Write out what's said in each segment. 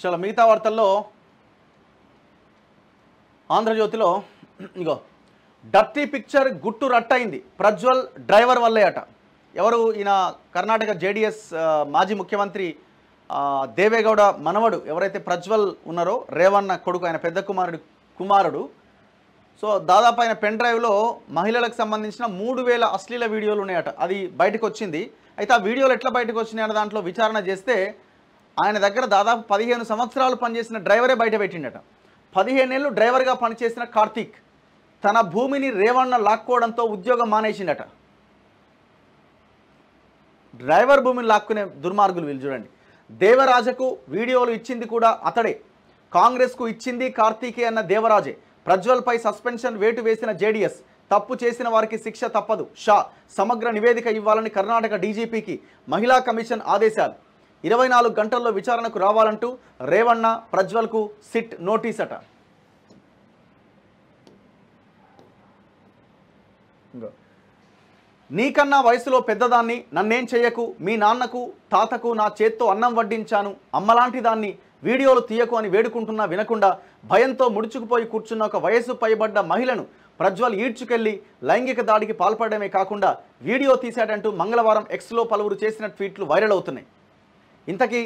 చాలా మిగతా వార్తల్లో ఆంధ్రజ్యోతిలో ఇగో డర్టీ పిక్చర్ గుట్టు రట్టయింది. ప్రజ్వల్ డ్రైవర్ వల్లే అట. ఎవరు? ఈయన కర్ణాటక జేడిఎస్ మాజీ ముఖ్యమంత్రి దేవేగౌడ మనవడు. ఎవరైతే ప్రజ్వల్ ఉన్నారో రేవన్న కొడుకు ఆయన పెద్ద కుమారుడు కుమారుడు. సో దాదాపు ఆయన పెన్ డ్రైవ్లో మహిళలకు సంబంధించిన మూడు వేల అశ్లీల వీడియోలు ఉన్నాయట. అది బయటకు వచ్చింది అయితే ఆ వీడియోలు ఎట్లా బయటకు వచ్చినాయి అన్న దాంట్లో విచారణ చేస్తే ఆయన దగ్గర దాదాపు పదిహేను సంవత్సరాలు పనిచేసిన డ్రైవరే బయట పెట్టిండట. పదిహేనేళ్ళు డ్రైవర్గా పనిచేసిన కార్తీక్ తన భూమిని రేవణ్ణ లాక్కోవడంతో ఉద్యోగం మానేసిండట. డ్రైవర్ భూమిని లాక్కునే దుర్మార్గులు వీళ్ళు చూడండి. దేవరాజకు వీడియోలు ఇచ్చింది కూడా అతడే. కాంగ్రెస్కు ఇచ్చింది కార్తీకే అన్న దేవరాజే. ప్రజ్వల్పై సస్పెన్షన్ వేటు వేసిన జేడీఎస్ తప్పు చేసిన వారికి శిక్ష తప్పదు. షా సమగ్ర నివేదిక ఇవ్వాలని కర్ణాటక డీజీపీకి మహిళా కమిషన్ ఆదేశాలు. ఇరవై నాలుగు గంటల్లో విచారణకు రావాలంటూ రేవಣ್ణ ప్రజ్వల్కు సిట్ నోటీస్ అట. నీకన్నా వయసులో పెద్దదాన్ని నన్నేం చెయ్యకు మీ నాన్నకు తాతకు నా చేత్తో అన్నం వడ్డించాను అమ్మలాంటి దాన్ని వీడియోలు తీయకు అని వేడుకుంటున్నా వినకుండా భయంతో ముడుచుకుపోయి కూర్చున్న ఒక వయసు పైబడ్డ మహిళను ప్రజ్వల్ ఈడ్చుకెళ్ళి లైంగిక దాడికి పాల్పడమే కాకుండా వీడియో తీశాడంటూ మంగళవారం ఎక్స్లో పలువురు చేసిన ట్వీట్లు వైరల్ అవుతున్నాయి ఇంతకీ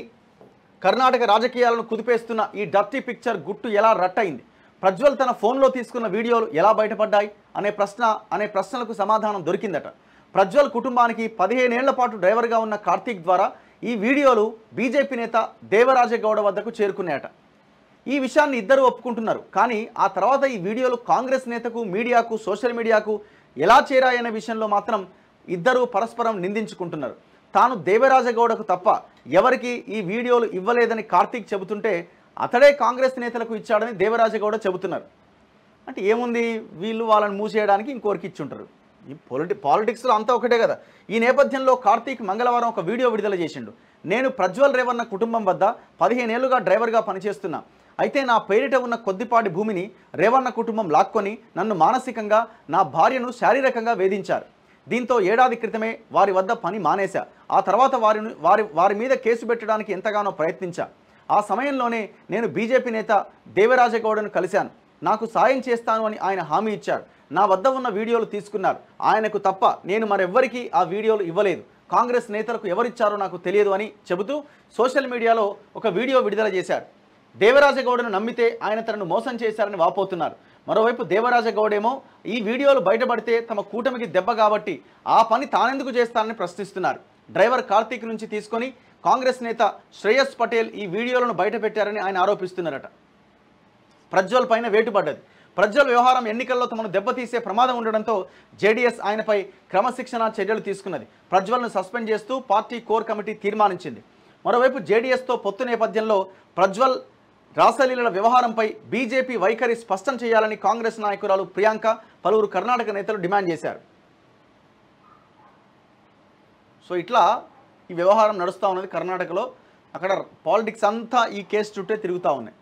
కర్ణాటక రాజకీయాలను కుదిపేస్తున్న ఈ డర్టీ పిక్చర్ గుట్టు ఎలా రట్టయింది? ప్రజ్వల్ తన ఫోన్లో తీసుకున్న వీడియోలు ఎలా బయటపడ్డాయి? అనే ప్రశ్న అనే ప్రశ్నలకు సమాధానం దొరికిందట. ప్రజ్వల్ కుటుంబానికి పదిహేనేళ్ళ పాటు డ్రైవర్గా ఉన్న కార్తీక్ ద్వారా ఈ వీడియోలు బీజేపీ నేత దేవరాజగౌడ వద్దకు చేరుకున్నాయట. ఈ విషయాన్ని ఇద్దరు ఒప్పుకుంటున్నారు. కానీ ఆ తర్వాత ఈ వీడియోలు కాంగ్రెస్ నేతకు మీడియాకు సోషల్ మీడియాకు ఎలా చేరాయనే విషయంలో మాత్రం ఇద్దరూ పరస్పరం నిందించుకుంటున్నారు. తాను దేవరాజగౌడకు తప్ప ఎవరికి ఈ వీడియోలు ఇవ్వలేదని కార్తీక్ చెబుతుంటే అతడే కాంగ్రెస్ నేతలకు ఇచ్చాడని దేవరాజగౌడ చెబుతున్నారు. అంటే ఏముంది? వీళ్ళు వాళ్ళని మూసేయడానికి ఇంకోరికి ఇచ్చుంటారు. ఈ పొలిటి పాలిటిక్స్లో అంతా ఒకటే కదా. ఈ నేపథ్యంలో కార్తీక్ మంగళవారం ఒక వీడియో విడుదల చేసిండు. నేను ప్రజ్వల్ రేవన్న కుటుంబం వద్ద పదిహేనేళ్ళుగా డ్రైవర్గా పనిచేస్తున్నా. అయితే నా పేరిట ఉన్న కొద్దిపాటి భూమిని రేవన్న కుటుంబం లాక్కొని నన్ను మానసికంగా నా భార్యను శారీరకంగా వేధించారు. దీంతో ఏడాది క్రితమే వారి వద్ద పని మానేశా. ఆ తర్వాత వారిని వారి వారి మీద కేసు పెట్టడానికి ఎంతగానో ప్రయత్నించా. ఆ సమయంలోనే నేను బీజేపీ నేత దేవరాజగౌడను కలిశాను. నాకు సాయం చేస్తాను అని ఆయన హామీ ఇచ్చారు నా వద్ద ఉన్న వీడియోలు తీసుకున్నారు. ఆయనకు తప్ప నేను మరెవ్వరికీ ఆ వీడియోలు ఇవ్వలేదు. కాంగ్రెస్ నేతలకు ఎవరిచ్చారో నాకు తెలియదు అని చెబుతూ సోషల్ మీడియాలో ఒక వీడియో విడుదల చేశారు. దేవరాజగౌడను నమ్మితే ఆయన తనను మోసం చేశారని వాపోతున్నారు. మరోవైపు దేవరాజగౌడేమో ఈ వీడియోలు బయటపడితే తమ కూటమికి దెబ్బ కాబట్టి ఆ పని తానెందుకు చేస్తానని ప్రశ్నిస్తున్నారు. డ్రైవర్ కార్తీక్ నుంచి తీసుకొని కాంగ్రెస్ నేత శ్రేయస్ పటేల్ ఈ వీడియోలను బయటపెట్టారని ఆయన ఆరోపిస్తున్నారట. ప్రజ్వల్ పైన వేటుపడ్డది. ప్రజ్వల్ వ్యవహారం ఎన్నికల్లో తమను దెబ్బతీసే ప్రమాదం ఉండడంతో జేడీఎస్ ఆయనపై క్రమశిక్షణ చర్యలు తీసుకున్నది. ప్రజ్వల్ను సస్పెండ్ చేస్తూ పార్టీ కోర్ కమిటీ తీర్మానించింది. మరోవైపు జేడీఎస్తో పొత్తు నేపథ్యంలో ప్రజ్వల్ రాసలీలల వ్యవహారంపై బీజేపీ వైఖరి స్పష్టం చేయాలని కాంగ్రెస్ నాయకురాలు ప్రియాంక పలువురు కర్ణాటక నేతలు డిమాండ్ చేశారు. సో ఇట్లా ఈ వ్యవహారం నడుస్తూ ఉన్నది కర్ణాటకలో. అక్కడ పాలిటిక్స్ అంతా ఈ కేసు చుట్టే తిరుగుతూ ఉన్నాయి.